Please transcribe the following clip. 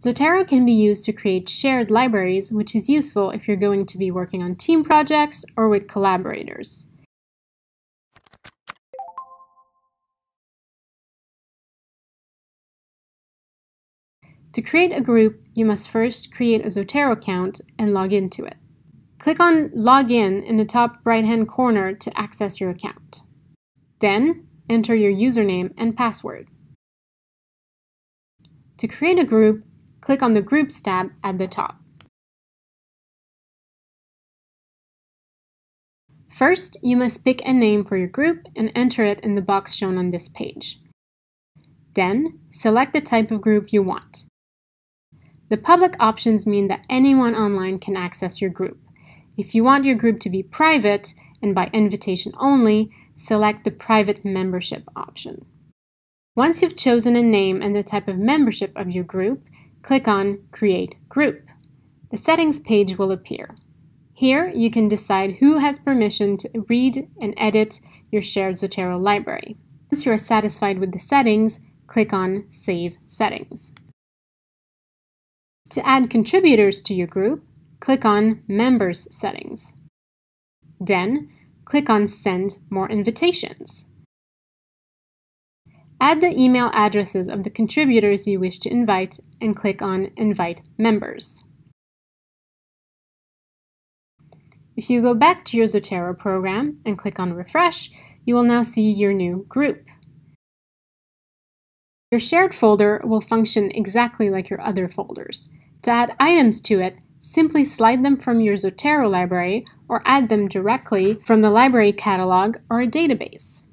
Zotero can be used to create shared libraries, which is useful if you're going to be working on team projects or with collaborators. To create a group, you must first create a Zotero account and log into it. Click on Login in the top right-hand corner to access your account. Then, enter your username and password. To create a group, click on the Groups tab at the top. First, you must pick a name for your group and enter it in the box shown on this page. Then, select the type of group you want. The public options mean that anyone online can access your group. If you want your group to be private and by invitation only, select the private membership option. Once you've chosen a name and the type of membership of your group, click on Create Group. The settings page will appear. Here, you can decide who has permission to read and edit your shared Zotero library. Once you are satisfied with the settings, click on Save Settings. To add contributors to your group, click on Members settings. Then, click on Send More Invitations. Add the email addresses of the contributors you wish to invite and click on Invite Members. If you go back to your Zotero program and click on Refresh, you will now see your new group. Your shared folder will function exactly like your other folders. To add items to it, simply slide them from your Zotero library or add them directly from the library catalog or a database.